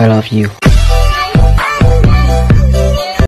I love you.